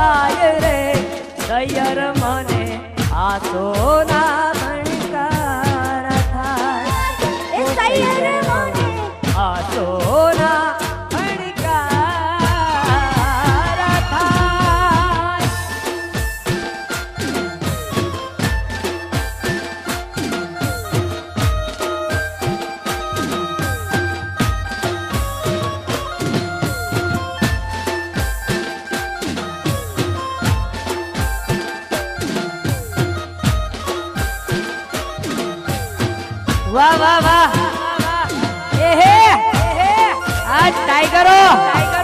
થોડાય રે સૈયર મને આ સોના વાહ વાહ વાહ. એ હે આ ટાઈગરો ટાઈગરો